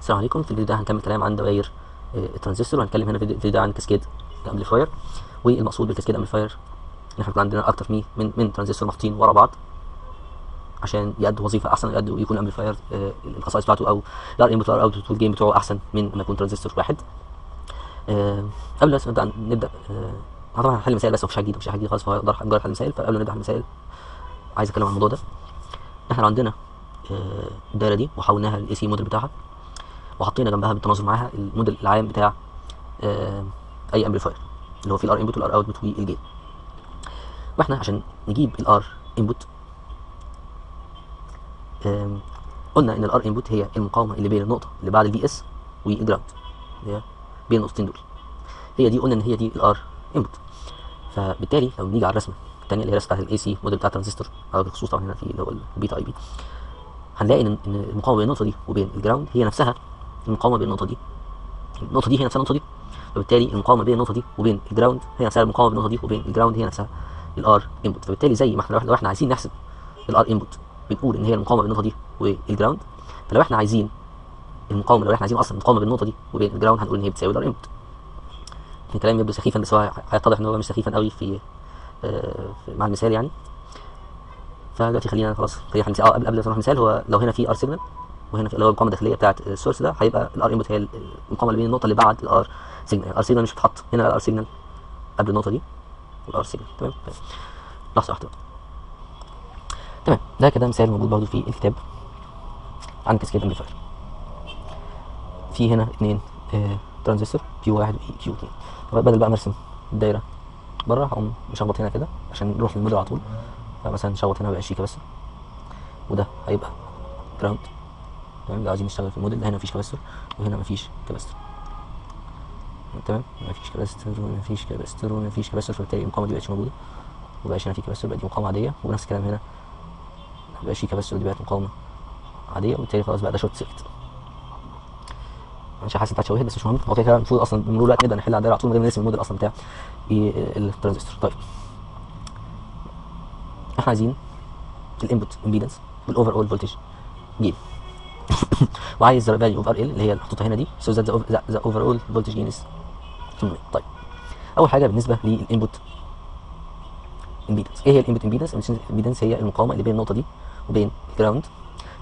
السلام عليكم. في الفيديو ده هنكمل كلام عن دوائر آه، الترانزستور وهنتكلم هنا في الفيديو ده عن cascade amplifier والمقصود بال cascade amplifier إن إحنا يكون عندنا أكتر من من ترانزستور محطوطين ورا بعض عشان يأدوا وظيفة أحسن يأدوا ويكون ال amplifier آه، الخصائص بتاعته أو ال R input وال R output وال gain بتوعه أحسن من لما يكون ترانزستور واحد. آه، قبل بس نبدا نبدأ طبعا هنحل مسائل بس مفيش حاجة جديده مفيش حاجة جديده خالص فهو مجرد حل مسائل فقبل ما نبدأ حل مسائل عايز أتكلم عن الموضوع ده. إحنا عندنا الدايره دي وحولناها لل AC model بتاعها. وحطينا جنبها بالتناظر معاها الموديل العام بتاع آه، أي amplifier اللي هو فيه ال R input وال R output وال gain وإحنا عشان نجيب ال R input قلنا إن ال R input هي المقاومة اللي بين النقطة اللي بعد ال VS وال ground اللي هي بين النقطتين دول. هي دي قلنا إن هي دي ال R input فبالتالي لو نيجي على الرسمة الثانية اللي هي رسمة ال AC model بتاع الترانزستور أو بالخصوص طبعا هنا في اللي هو ال beta IB هنلاقي إن المقاومة بين النقطة دي وبين ال ground هي نفسها المقاومه بين النقطة دي. النقطة دي هي نفسها النقطة دي. فبالتالي المقاومه بين النقطة دي وبين ال ground هي نفسها المقاومة بين النقطة دي وبين ال ground هي نفسها ال R input فبالتالي زي ما إحنا لو إحنا عايزين نحسب ال R input بنقول إن هي المقاومة بين النقطة دي وال ground فلو إحنا عايزين المقاومة لو إحنا عايزين أصلا المقاومة بين النقطة دي وبين ال ground هنقول إن هي بتساوي ال R input الكلام يبدو سخيفا بس هو هيتضح إن هو مش سخيفا قوي في آه، في- مع المثال يعني. فدلوقتي خلينا خلاص خلينا آه قبل قبل ما نروح المثال هو لو هنا في R signal وهنا اللي هو المقاومة الداخلية بتاعه ال source ده هيبقى ال R input هي ال- المقاومة اللي بين النقطة اللي بعد ال R signal ال R signal مش هتتحط. هنا ال R signal قبل النقطة دي وال R signal تمام؟ طيب. لحظة واحدة تمام. ده كده مثال موجود برضه في الكتاب عن cascade amplifier في هنا اثنين آه ترانزستور Q واحد و Q اثنين طب بدل بقى نرسم الدايره بره هقوم مشخبط هنا كده عشان نروح للموديل على طول. فمثلا نشخبط هنا بقى شيكة بس. وده هيبقى ground تمام؟ لو عايزين نشتغل في الموديل هنا مفيش capacitor وهنا مفيش capacitor تمام؟ مفيش capacitor ومفيش capacitor ومفيش capacitor فبالتالي المقاومه دي مبقتش موجوده مبقاش هنا في capacitor بقت دي مقاومه عادية ونفس الكلام هنا. مبقاش في capacitor دي بقت مقاومه عادية وبالتالي خلاص بقى ده short circuit مش حاسس انت هتشوهت بس مش مهم. هو كده المفروض أصلا بمرور الوقت نقدر نحل على الدايره على طول من غير ما نرسم الموديل أصلا بتاع إيه الترانزستور. طيب. إحنا عايزين ال input impedance وال overall voltage gain وعايز ال value of RL اللي هي المحطوطه هنا دي. so that the overall voltage gain is 800 طيب. أول حاجة بالنسبة لل input impedance إيه هي ال input impedance impedance هي المقاومة اللي بين النقطة دي وبين ال ground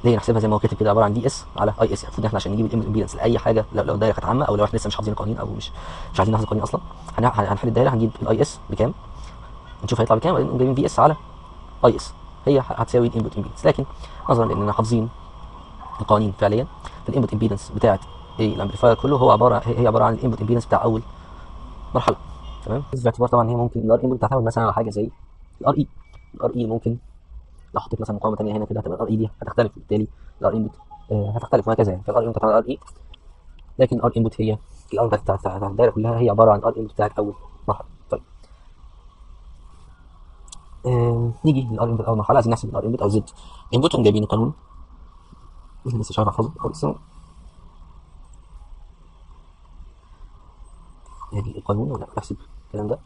اللي هي نحسبها زي ما هو كاتب كده عبارة عن VS على IS المفروض إحنا عشان نجيب ال input impedance لأي حاجة لو لو الدايرة كانت عامة أو لو إحنا لسه مش حافظين القوانين أو مش مش عايزين نحفظ القوانين أصلا هن- هن- هنحل الدايرة هنجيب ال IS بكام؟ نشوف هيطلع بكام وبعدين نقوم جايبين VS على IS هي هتساوي ال input impedance لكن نظرا لأننا حافظين القوانين فعليا. ال input impedance بتاعت إيه ال amplifier كله هو عباره هي عبارة عن ال input impedance بتاع أول مرحلة. تمام؟ في اعتبار طبعا هي ممكن ال R input بتعتمد مثلا على حاجة زي ال RE ال RE ممكن لو حطيت مثلا مقاومة ثانية هنا كده هتبقى ال RE دي هتختلف بالتالي ال R input هتختلف وهكذا يعني. فال R input على ال RE لكن ال R input هي ال R بتاعت الدايرة كلها هي عبارة عن ال R input بتاعت أول مرحلة. طيب. آم، نيجي لل R input أول مرحلة. عايزين نحسب ال R input أو Z input جايبين القانون أو لسه يعني القانون ولا بحسب الكلام ده؟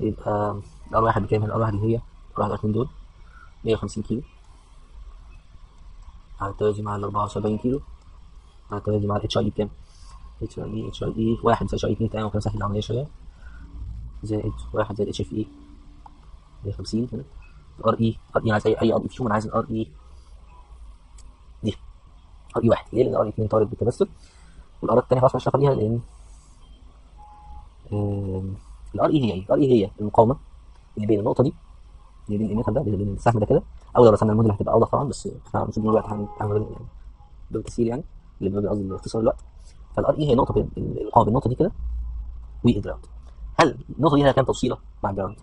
يبقى الار واحد بكام الار واحد اللي هي الار واحد اتنين دول 150 كيلو. على التوازي مع ال 74 كيلو. على التوازي مع الاتش اي اي بكام؟ اتش اي اي اتش اي اي واحد زائد اتش اي 2 تمام وكده سهل العملية شوية. زائد واحد زائد اتش اف اي 150 هنا الار اي ار اي عايز اي أي ار اي فيهم أنا عايز الار اي RE واحد ليه؟ لأن ال RE 2 طارت بال capacitor وال R الثانية خلاص مش هخليها لأن ال RE هي إيه؟ ال RE هي المقاومه اللي بين النقطه دي اللي بين ال emitter ده بين السهم ده كده أو لو رسمنا الموديل هتبقى اوضح طبعا بس إحنا المفروض دلوقتي هنعمل يعني بالتسهيل يعني اللي قصدي اختصار الوقت فال RE هي نقطه بين المقاومه بين النقطه دي كده وال ground هل النقطه دي لها كام توصيله مع ال ground؟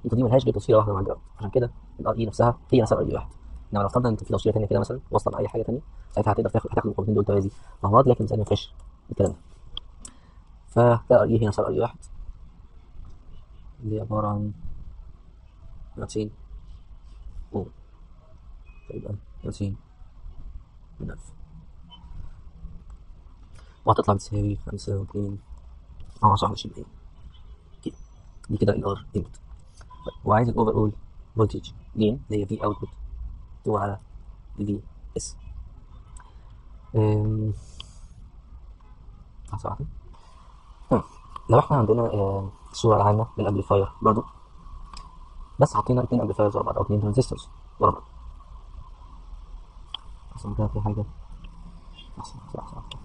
النقطه دي ملهاش غير توصيله واحدة مع ال ground عشان كده ال RE نفسها هي نفسها ال RE واحد انما لو افترضنا ان في توصيله ثانية كده مثلا مع اي حاجة ثانية ساعتها هتقدر تاخد هتاخد المقاومتين دول توازي. بعض لكن ساعتها ما فيهاش الكلام ده. فده R نفسها ال RE واحد. اللي عبارة عن 200 اوم فيبقى 200 من 1000 وهتطلع بتساوي خمسة واتنين. آه صح مش كده. دي كده ال R input وعايز ال overall voltage gain اللي هي V output هو على VS لو إحنا عندنا آه، الصورة العامة لل amplifier برضو. بس حطينا اتنين amplifiers ورا بعض أو اتنين transistors ورا بعض. أصلا كده في حاجة. لحظة لحظة لحظة. لحظة.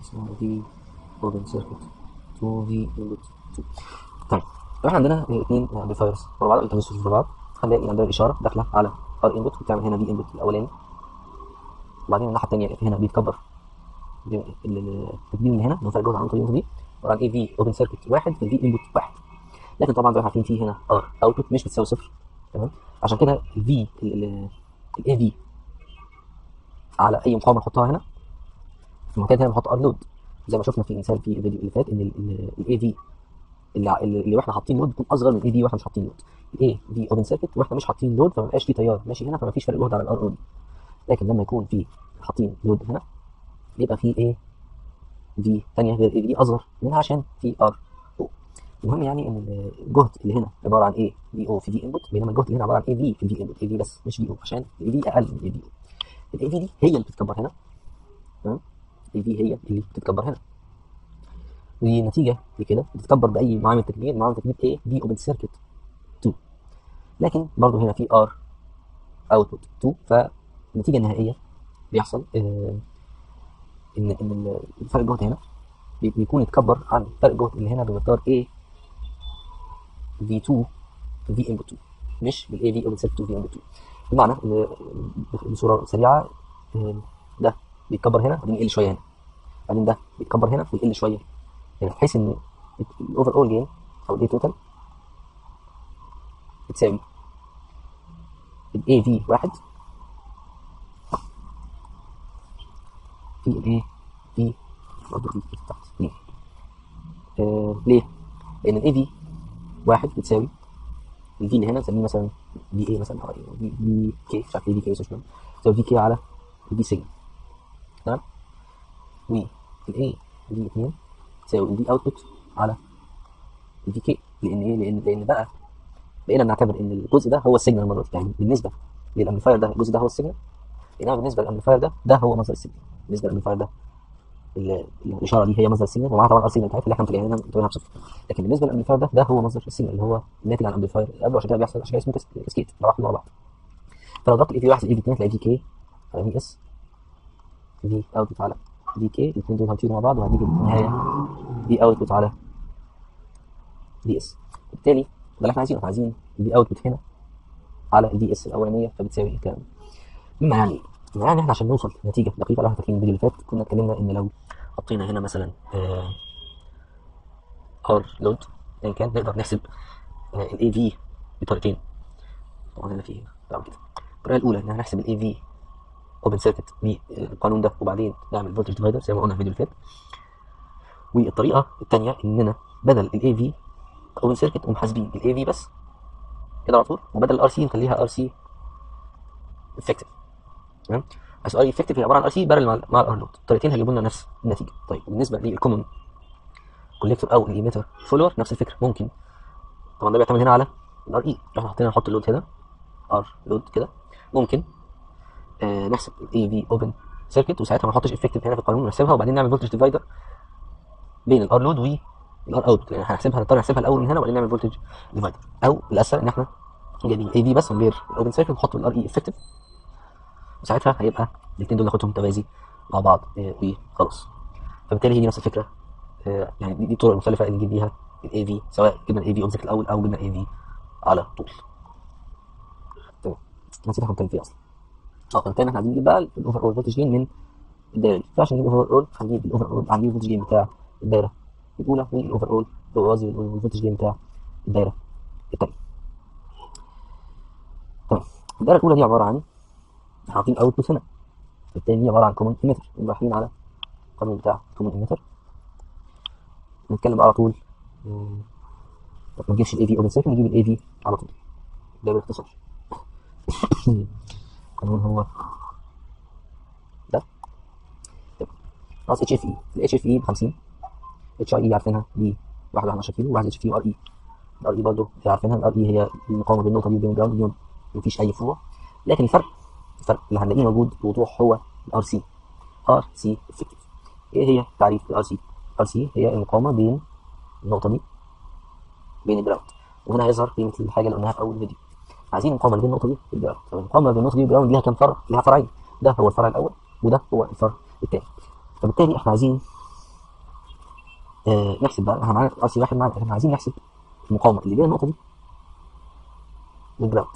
اسمها دي open circuit 2 في input 2 طيب. إحنا عندنا اثنين amplifiers ورا بعض أو ورا بعض هنلاقي عندنا الاشاره داخلة على R input بتعمل هنا في input الأولاني. وبعدين الناحية الثانية هنا بيتكبر. ال- ال- التكبير اللي هنا اللي هو فرق جهد عن طريق دي عباره عن A V open circuit واحد في ال V input واحد. لكن طبعا زي ما عارفين في هنا R output مش بتساوي صفر. تمام؟ عشان كده ال V ال A V على أي مقاومة نحطها هنا. في المكان هنا بنحط R load زي ما شفنا في مثال في الفيديو اللي فات إن ال A V اللي اللي وإحنا حاطين load بيكون اصغر من ال A V وإحنا مش حاطين load ال A V open circuit وإحنا مش حاطين load فما بقاش في تيار. ماشي هنا فما فيش فرق جهد على ال R O دي لكن لما يكون في حاطين load هنا بيبقى في إيه؟ في ثانية غير ال A V أصغر منها عشان في R O المهم يعني إن الجهد اللي هنا عبارة عن A V O في V input بينما الجهد اللي هنا عبارة عن A V في V input A V بس مش V O عشان ال A V أقل من ال A V O ال A V هي اللي بتتكبر هنا. تمام؟ ال A V هي اللي بتتكبر هنا. ونتيجة لكده بتتكبر بأي معامل تكبير معامل تكبير A V open circuit 2 لكن برضه هنا في R output 2 فالنتيجه النهائيه بيحصل آه إن إن الفرق الجهد هنا بي- بيكون اتكبر عن فرق الجهد اللي هنا بمقدار A V2 في V input 2 مش بال A V open circuit 2 في input 2 بمعنى إن بصورة سريعة آه، ده بيتكبر هنا وبعدين يقل شوية هنا بعدين ده بيتكبر هنا ويقل شوية. بحيث ان ال overall gain أو ال A total بتساوي ال A V واحد في ال A V برضه دي تحت ليه؟ آه ليه؟ لأن ال A V واحد بتساوي ال V اللي هنا نسميه مثلا V A مثلا أو V V K مش عارف إيه V K اسمه تساوي V K على ال V signal تمام؟ وال A V 2 تساوي ال V output على ال V K لأن إيه؟ لأن لأن بقى بقينا بنعتبر إن الجزء ده هو ال signal المره دي يعني بالنسبة لل amplifier ده الجزء ده هو ال signal إنما بالنسبة لل amplifier ده ده هو مصدر ال signal بالنسبة لل amplifier ده ال- الإشارة دي هي مصدر ال signal ومعاها طبعا R signal بتاعتها اللي إحنا مطلعينها مطلعينها بصفر. لكن بالنسبة لل amplifier ده ده هو مصدر ال signal اللي هو الناتج عن ال amplifier اللي قبله عشان كده بيحصل عشان كده اسمه cas- cascade لوحده مع بعض. فلو ضربت ال A V 1 ال A V 2 تلاقي V K على V S في output على V K الاثنين دول هيطيروا مع بعض وهتيجي النهاية. V output على V S بالتالي ده اللي إحنا عايزينه. إحنا عايزين V output هنا على ال V S الأولانية فبتساوي الكلام ده. مما يعني يعني إحنا عشان نوصل لنتيجة دقيقة. لو إحنا فاكرين الفيديو اللي فات كنا اتكلمنا إن لو حطينا هنا مثلا R load ايا كان نقدر نحسب ال A V بطريقتين. طبعا هنا في طبعا كده. الطريقة الأولى إن إحنا نحسب ال A V open circuit بالقانون ده. وبعدين نعمل voltage divider زي ما قلنا في الفيديو اللي فات. والطريقة الثانية اننا بدل ال A V open circuit ومحاسبين ال A V بس كده على طول وبدل ال R C نخليها R C effective تمام؟ السؤال effective هي عبارة عن R C parallel مع ال R load الطريقتين هيجيبوا لنا نفس النتيجة. طيب بالنسبة لل common collector أو ال emitter follower نفس الفكرة. ممكن. طبعا ده بيعتمد هنا على ال R E لو إحنا حطينا نحط ال load هنا. R load كده. ممكن. نحسب ال A V open circuit وساعتها ما نحطش effective هنا في القانون ونحسبها وبعدين نعمل voltage divider بين ال R load وال R out لأن هنحسبها هنضطر نحسبها الأول من هنا وبعدين نعمل voltage divider أو الاسهل إن إحنا جايبين A V بس من غير ال open circuit نحط ال R E effective وساعتها هيبقى الاثنين دول ناخدهم توازي مع بعض آه، وخلاص. فبالتالي هي دي نفس الفكرة. آه، يعني دي, الطرق المختلفة اللي نجيب بيها ال A V سواء جبنا ال A V open circuit الأول أو جبنا ال A V على طول. تمام. نسيت إحنا بنتكلم فيه أصلا آه فبالتالي إحنا عايزين نجيب بقى ال overall voltage gain من الدايرة دي. فعشان نجيب ال overall هنجيب ال overall هنجيب ال voltage gain بتاع الدايرة. الأولى وال overall قصدي ال voltage gain بتاع الدايرة. الثانية تمام الدايرة الأولى دي عبارة عن إحنا عارفين output هنا. بالتالي دي عبارة عن common emitter. رايحين على القانون بتاع common emitter. نتكلم على طول. طب ما نجيبش ال A V open circuit نجيب ال A V على طول. ده باختصار. القانون هو. ده. خلاص اتش اف اي الاتش اف اي ب 50 H I E عارفينها. ب 1 كيلو. 1 H F E و R E ال R E برضه عارفينها. ال R E هي المقاومة بين النقطه دي وبين ال ground دي مفيش أي فروع. لكن الفرق الفرق اللي هنلاقيه موجود بوضوح هو ال R C R C effective إيه هي تعريف ال R C R C هي المقاومة بين النقطه دي بين ال ground وهنا هيظهر قيمة الحاجة اللي قلناها في أول فيديو عايزين المقاومه اللي بين النقطة دي؟ وال ground طب المقاومه دي وال ground ليها كام فرع؟ ليها فرعين. ده هو الفرع الأول وده هو الفرع الثاني فبالتالي إحنا عايزين آه نحسب بقى. إحنا معانا R C واحد معانا. إحنا عايزين نحسب المقاومه اللي بين النقطة دي وال ground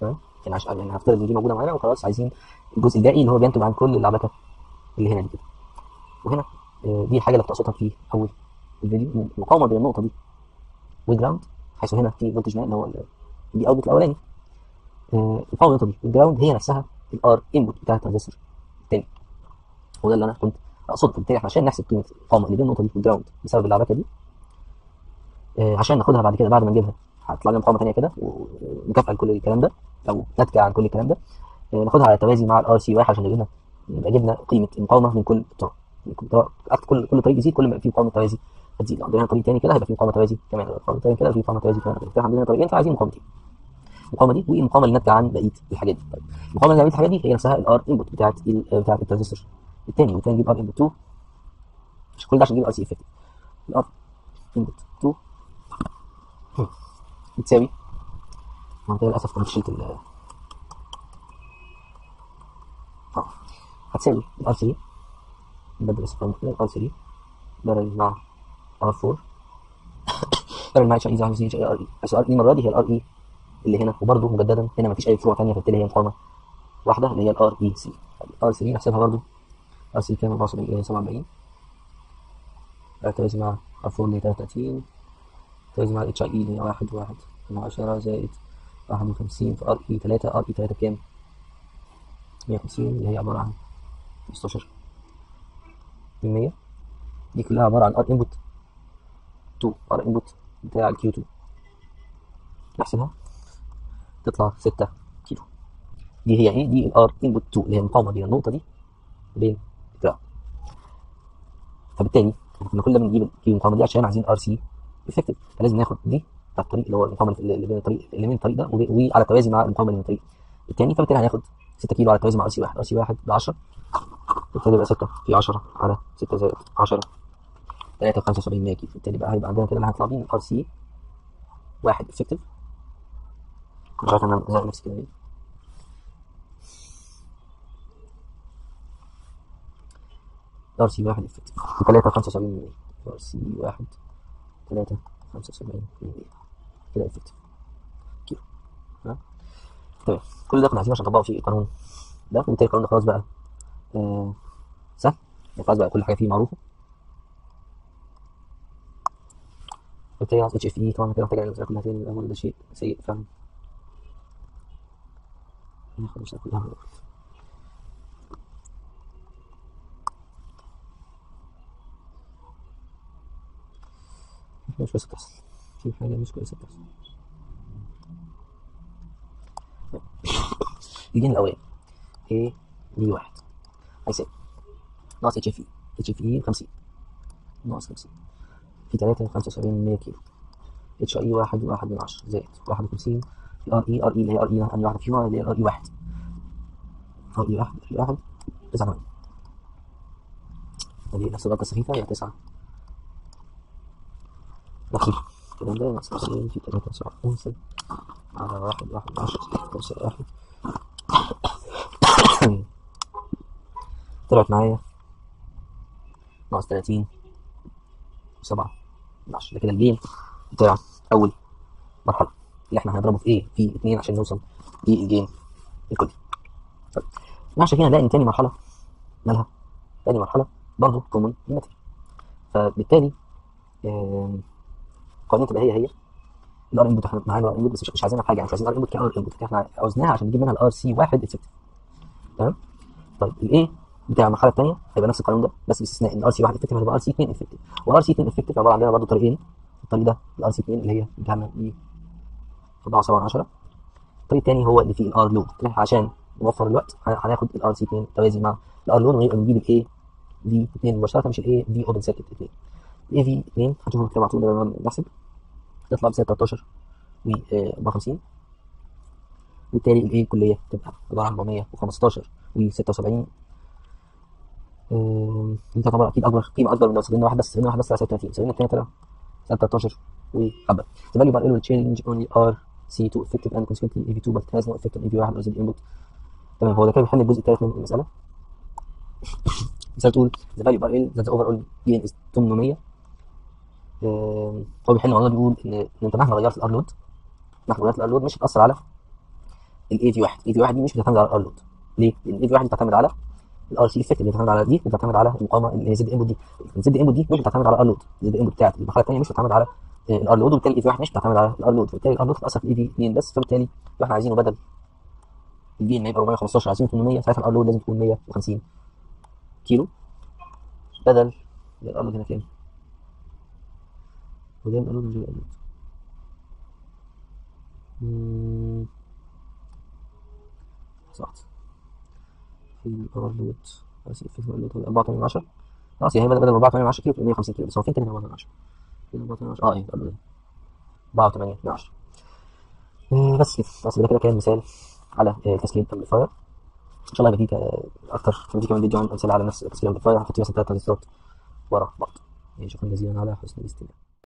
تمام؟ يعني عشان يعني هفترض إن دي موجودة معانا وخلاص عايزين الجزء الباقي اللي هو بينتج عن كل العبكة اللي هنا دي كده. وهنا آه، دي الحاجة اللي بتقصدها في أول الفيديو. المقاومه بين النقطة دي وال ground حيث هنا في voltage معين اللي هو V output الأولاني. بين النقطه دي وال ground هي نفسها ال R input بتاع الترانزستور. الثاني وده اللي أنا كنت أقصده فبالتالي إحنا عشان نحسب قيمة المقاومه اللي بين النقطة دي وال ground بسبب العبكه دي. آه، عشان ناخدها بعد كده بعد ما نجيبها هتطلع لنا مقاومه ثانية كده ومكافاه لكل الكلام ده أو ناتجة عن كل الكلام ده. آه، ناخدها على توازي مع ال RC واحد عشان يجيبنا يبقى جبنا قيمة المقاومه من كل كل طرق. كل كل طريق يزيد كل ما فيه مقاومه توازي هتزيد. لو عندنا طريق تاني كده هيبقى فيه مقاومه توازي كمان. لو طريق تاني كده فيه مقاومه توازي كمان. عندنا طريقين فعايزين مقاومتين المقاومه دي والمقاومه اللي ناتجه عن بقيه الحاجات دي طيب المقاومه اللي بقيه الحاجات دي هي نفسها ال R input بتاعت بتاعت الترانزستور الثاني والثاني نجيب R input 2 مش كل ده عشان نجيب RC effective ال R input 2 بتساوي ما للاسف كنت شلت ال آه هتساوي الار 3 بدل بس كده الار 3 ضرب مع ار 4 ضرب مع اتش اي اي ار اي بس ار اي المره دي هي الار اي اللي هنا وبرده مجددا هنا مفيش أي فروع ثانية فبالتالي هي مقاومه واحدة اللي هي الار اي سي الار 3 نحسبها برده ار 3 كام 74 47 توازي مع 4 اللي هي 33 توازي مع اي اللي هي 1 1 مع 10 زائد 51 في RE 3 RE 3 بكام؟ 150 اللي هي عبارة عن 15 من 100 دي كلها عبارة عن R input 2 R input بتاع ال Q 2 نحسبها؟ تطلع 6 كيلو. دي هي إيه؟ دي ال R input 2 اللي هي المقاومة بين النقطة دي وبين ال ground فبالتالي إحنا كل ده بنجيب نجيب المقاومة دي عشان عايزين RC effective فلازم ناخد دي بتاع الطريق اللي هو المقاومة اللي بين الطريق اللي من الطريق ده وعلى توازي مع المقاومة اللي من الطريق. التاني فبالتالي هناخد 6 كيلو على توازي مع RC 1 RC 1 ب 10 بالتالي يبقى 6 في 10 على 6 زائد 10 3 75 100 كيلو. بالتالي بقى هيبقى عندنا كده اللي هيطلع بيه RC 1 effective نفسي كده. ليه RC 1 effective 3 75 RC 1 3 75 كده effective كيلو تمام. كل ده كنا عايزين عشان نطبقه في القانون ده وبالتالي القانون ده خلاص بقى. آه سهل. خلاص بقى كل حاجة فيه معروفة. بالتالي عاوز اتش اف اي طبعا كده محتاج انزل كلها تاني الأول ده شيء سيء فعلا مش في حاجة مش كويسة بتحصل ال gain الأولاني AV واحد هيساوي ناقص اتش اف اي اتش اف اي 50 ناقص 50 في 3 75 من 100 كيلو. اتش اي واحد واحد من 10 زائد 51 في ار اي ار اي اللي هي ار اي انهي واحدة فيهم اللي هي ار اي واحد ار اي واحد ار اي واحد 9 دي نفس الغلطة السخيفة هي 9 نخيل الكلام ده 50 في 3 9 5 على واحد واحد من 10 زائد 5 واحد طلعت معايا ناقص 30 وسبعة 10 ده كده الجيم بتاع أول مرحلة اللي إحنا هنضربه في إيه؟ في 2 عشان نوصل للجيم الكلي. طيب. شايفين هنلاقي إن تاني مرحلة مالها؟ تاني مرحلة برضه common emitter فبالتالي القوانين تبقى هي هي. ال R input إحنا معانا ال R input بس مش عايزينها في حاجة. يعني مش عايزين ال R input ك R input إحنا عاوزناها عشان نجيب منها ال RC واحد effective تمام؟ طيب ال A بتاع المرحلة الثانية هيبقى نفس القانون ده بس باستثناء إن ال RC 1 effective هتبقى RC 2 effective وال RC 2 effective عبارة عندنا برضه طريقين. الطريق ده ال RC 2 اللي هي بتاعنا دي 4 7 10 الطريق الثاني هو اللي فيه ال R load عشان نوفر الوقت هن- هناخد ال RC 2 توازي مع ال R load ونبقى نجيب ال AV 2 مباشره مش ال AV open circuit 2 ال AV 2 هنشوفه كده على طول لما نحسب. تطلع ب 13 و 54 وبالتالي الايه الكلية تبقى عبارة عن 415 و 76 آم، دي تعتبر أكيد أكبر قيمة أكبر من لو سجلنا واحد بس. سجلنا واحد بس على 36 سجلنا الثانية طلع 13 وحبه the value bar L will change C2 effective and consequently AV2 but has no effect on AV1 or Z input. تمام هو ده كده بيحل الجزء الثالث من المسألة. مثال تقول the value bar L that the overall gain is 800 آم، هو بيحل الموضوع بيقول ان أنت مهما غيرت ال R load مهما غيرت ال R load مش هتأثر على ال AV 1 ال AV 1 دي مش بتعتمد على ال R load ليه؟ لأن ال AV 1 بتعتمد على ال RC effective اللي بتعتمد على دي بتعتمد على المقاومه اللي هي Z input دي. ال Z input دي مش بتعتمد على ال R load Z input بتاعت المرحلة الثانية مش بتعتمد على ال R load وبالتالي ال AV 1 مش بتعتمد على ال R load فبالتالي ال R load بتاثر في ال AV 2 بس فبالتالي لو إحنا عايزينه بدل ال gain ما يبقى 415 عايزينه 800 ساعتها ال R load لازم تكون 150 كيلو بدل ال R load هنا كام؟ هو ده ال R load ولا ال R load؟ مم، صح في ال R load اسف في ال R load 84 من 10 خلاص يعني بدل بدل 84 من 10 كيلو تبقى 150 كيلو بس هو فين 84 من 10 فين 84 من 10 آه إيه ال R load 84 من 10 آه، بس كده. ده كده كان مثال على آه، تسليم amplifier إن شاء الله يبقى فيه آه، أكتر في كمان فيديو عن أمثلة على نفس تسليم amplifier هنحط فيها ثلاث ترانزستورات ورا بعض. يعني شكرا جزيلا على حسن الاستماع.